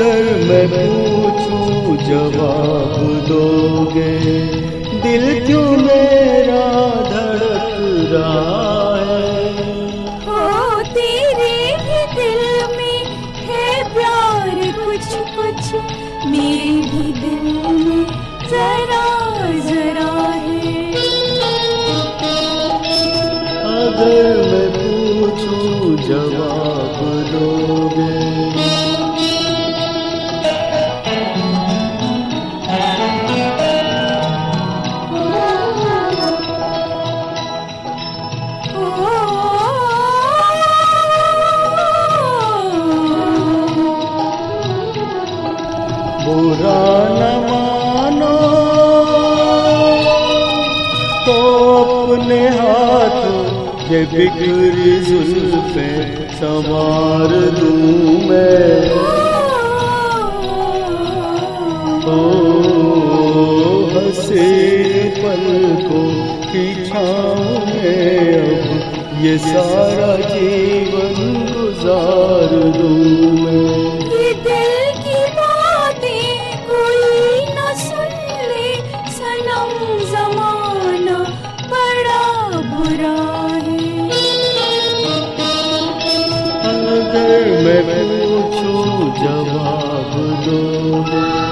अगर मैं पूछूँ जवाब दोगे? दिल क्यों मेरा धड़क रहा है हो तेरे भी दिल में है प्यार कुछ कुछ। मेरे भी दिल में जरा जरा है। अगर मैं पूछूँ जवाब बुरा न मानो तो अपने हाथों ये बिखरी जुल्फे संवार दूँ मैं। ओ पलकों की में अब, ये सारा जीवन गुजार दूँ। जवाब दोगे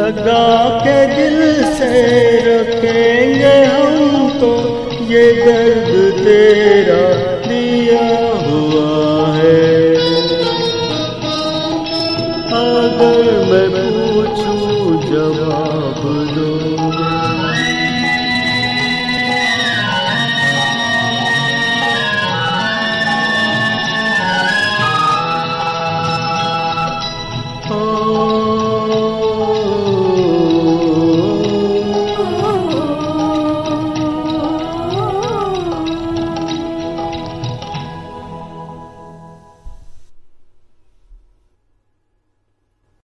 लगा के दिल से रखेंगे हम तो ये दर्द तेरा दिया हुआ है। अगर मैं पूछूँ जवाब दोगे